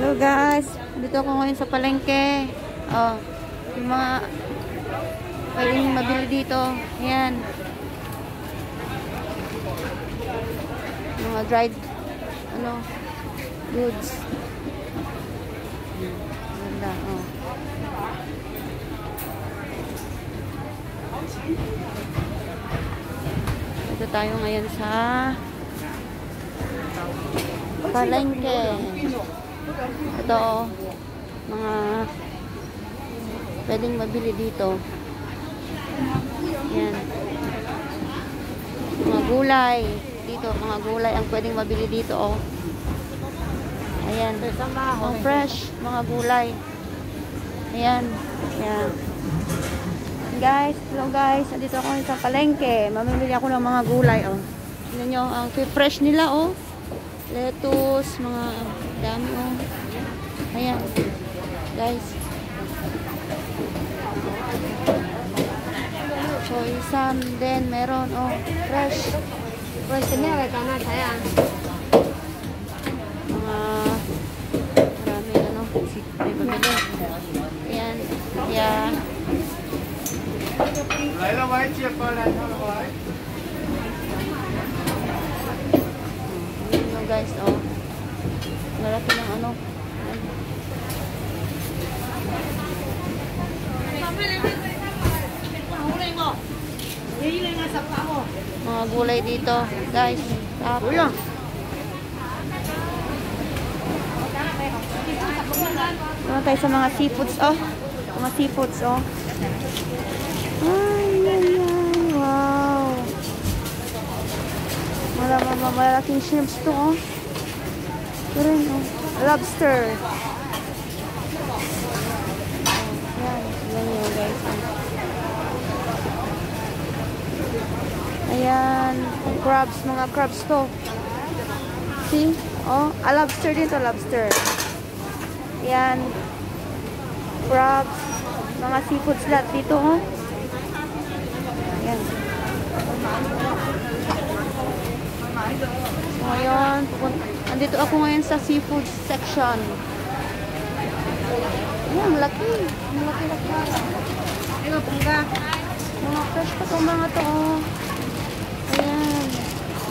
Hello guys, dito ako ngayon sa palengke. Oh, yung mga pwedeng mabili dito. Ayan. Mga dried ano goods. Ganda, oh. Dito tayo ngayon sa palengke. Ito, oh, mga pwedeng mabili dito. Yan. Mga gulay. Dito, mga gulay ang pwedeng mabili dito, oh. Ayan. Oh, fresh. Mga gulay. Ayan. Ayan. Guys, hello guys. Dito ako sa palengke. Mamimili ako ng mga gulay, oh. Tignan nyo, ang fresh nila, oh lettuce, mga dami oh. Ayan. Guys. Choy sam din meron oh. Fresh. Fresh niya kay kana saya. Mga marami ano, may pamilya. Ayan. Yeah. Lai la vai chia pa lai la. Mga gulay dito, guys. Tapos, 不用。Ano tayo sa mga seafoods, oh. Mga seafoods, oh. Ay, ay, ay. Wow. Malamang malaking shrimps to, oh. Ito rin, oh. Lobster. Oh, yan. Yan yun, guys. Ayan. Crabs. Mga crabs to. See? Oh, a lobster dito, lobster. Yan. Crabs. Mga seafoods lahat dito, oh. Yan. So, ngayon. Andito ako ngayon sa seafood section. Yan, laki. Ang laki-laki. Digo, punga. Mga fresh pa itong mga to, oh.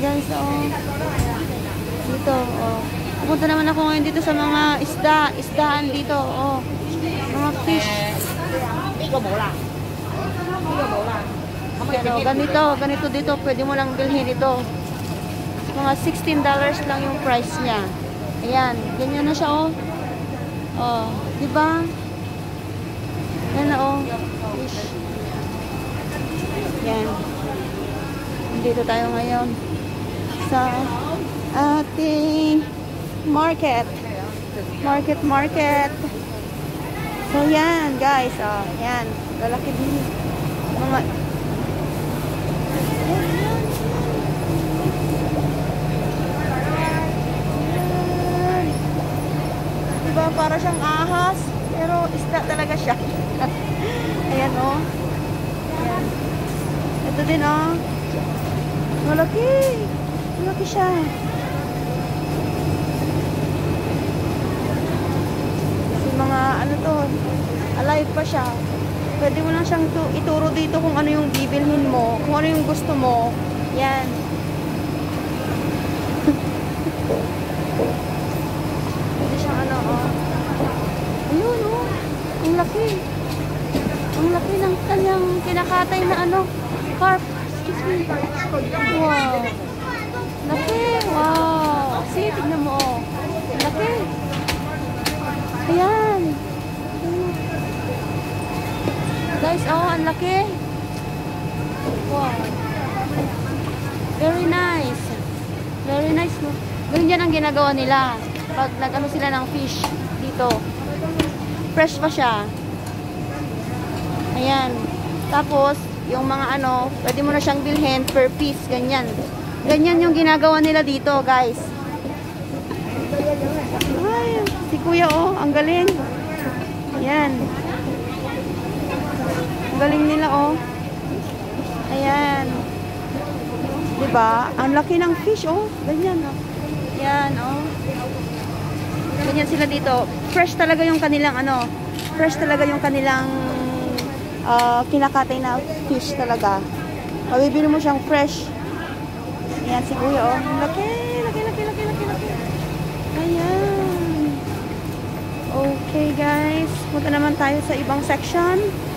guys, oh. Dito, oh. Pupunta naman ako ngayon dito sa mga isda, isdaan dito, oh. Mga fish. Oh, ganito, ganito dito, pwede mo lang bilhin ito. Mga $16 lang yung price niya. Ayan, ganyan na siya, oh. Oh, di ba? Yan na, oh. Fish. Yan. Dito tayo ngayon sa ating market. Market, market. So, yan, guys. Oh, yan. Lalaki din. Mga... Diba, para siyang ahas. Pero isda talaga siya. Ayan, oh. Ayan. Ito din, oh. Malaki. Malaki siya. Kasi mga, ano to, alive pa siya. Pwede mo lang siyang tu- ituro dito kung ano yung bibilhin mo, kung ano yung gusto mo. Yan. Pwede siyang ano, oh. Ayun, oh. Ang laki. Ang laki ng kanyang kinakatay na ano, carp. Excuse me. Wow. Laki. Wow. See, tignan mo, oh. Laki. Ayan. Guys, oh, ang laki. Wow. Very nice. Very nice, no? Ganyan ang ginagawa nila. pag nag-ano sila ng fish dito. Fresh pa siya. Ayan. Tapos, yung mga ano, pwede mo na siyang bilhin per piece, ganyan. Ganyan yung ginagawa nila dito, guys. Ay, si kuya oh, ang galing. Ayan. Galing nila oh. Ayan. 'Di ba? Ang laki ng fish oh. Ganyan oh. Yan oh. Ganyan sila dito. Fresh talaga yung kanilang ano. Fresh talaga yung kanilang ah, kinakatay na fish talaga. Mabibili mo siyang fresh. Ayan si Kuya oh. Laki, laki, laki, laki, laki, laki. Ayan. Okay guys. Punta naman tayo sa ibang section.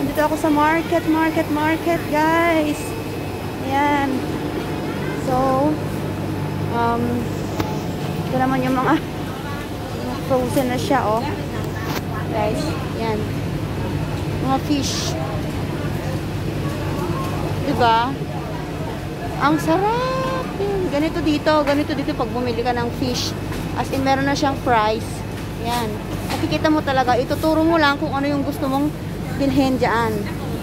Nandito ako sa market, market, market guys. Ayan. So, um, ito naman yung mga, frozen na siya, oh. Guys, yan. Mga fish. Diba? Ang sarap. Yan. Ganito dito, ganito dito pag bumili ka ng fish. As in, meron na siyang price. Yan. Nakikita mo talaga, ituturo mo lang kung ano yung gusto mong bilhin dyan.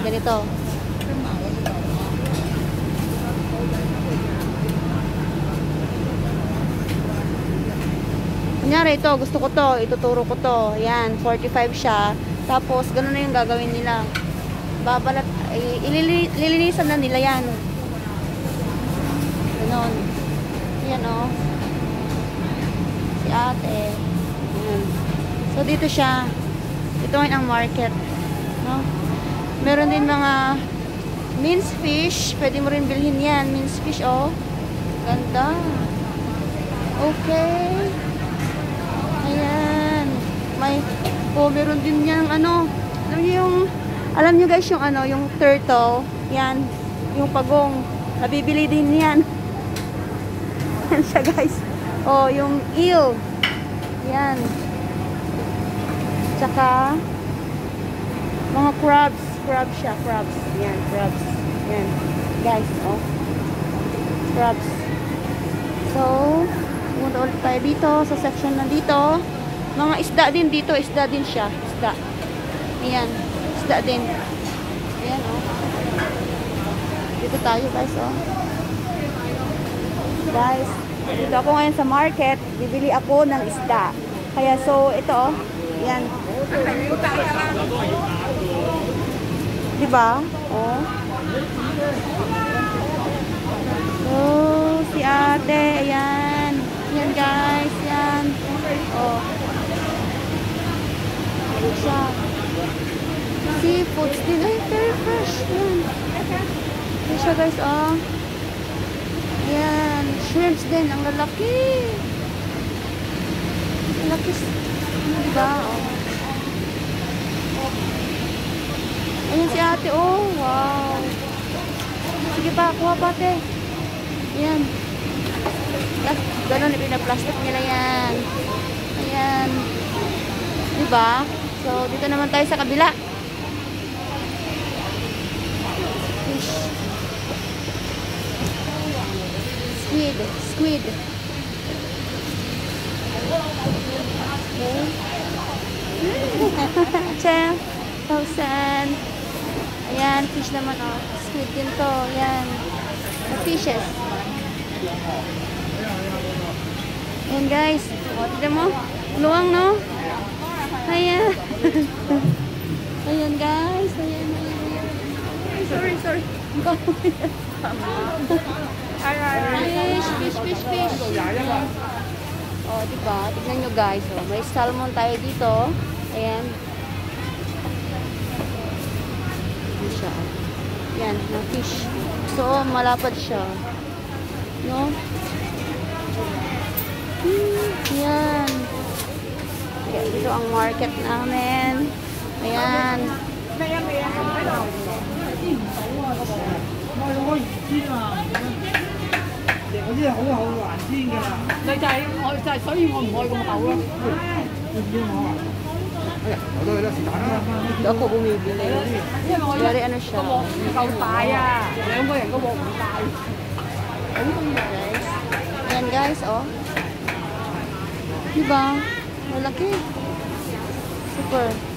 Ganito. Kunyari ito, gusto ko to, ituturo ko to. Yan, 45 siya. Tapos, ganun na yung gagawin nila. Babalat, ay, ilili- lilinisan na nila yan. Ganun. Yan o. Si ate. Yan. So, dito siya. Ito ang market. No? Meron din mga minced fish. Pwede mo rin bilhin yan. Minced fish, oh. Ganda. Okay. Ayan. May, oh, meron din yang ano, alam niyo yung, alam niyo guys yung ano, yung turtle, yan, yung pagong, nabibili din yan. yan siya guys. Oh, yung eel. Yan. Tsaka, mga crabs. Crabs siya, crabs. Yan, crabs. Yan. Guys, oh. Crabs. So, pumunta ulit tayo dito sa section na dito. Mga isda din dito. Isda din siya. Isda. Ayan. Isda din. Ayan, oh. Dito tayo, guys, oh. Guys, dito ako ngayon sa market. Bibili ako ng isda. Kaya, so, ito, oh. Ayan. Diba? Oh. So, si ate, ayan. Yan guys, yan. Oh. Siya? Seafoods din. Ay, very fresh. Yan. Siya guys, oh. Yan. Shrimps din. Ang lalaki. Ang laki. Ano diba? Oh. Ayan si ate. Oh, wow. Sige pa, kuha pa ate. Ayan. Ganun, pinaplastic nila yan. Ayan. Diba? So, dito naman tayo sa kabila. Squid. Squid. Okay. 10,000. Ayan, fish naman, oh. Squid din to. Ayan. The fishes. Ayan, guys. O, tignan mo. Luwang, no? Ayan. Ayan, guys. Ayan, ayan, ayan. Ay, sorry, sorry. fish, fish, fish, fish. O, diba? Tignan nyo, guys. O, may salmon tayo dito. Ayan. Ayan siya. Yan, na fish. So, malapad siya. No? Hmm, yan. Okay, dito ang market namin. Ayan. 嗰 ito ako bumibili. Bari ano siya? Kautaya. Ngayon ko yan, kautaya. Ano yan guys, oh. Diba? Malaki. Super.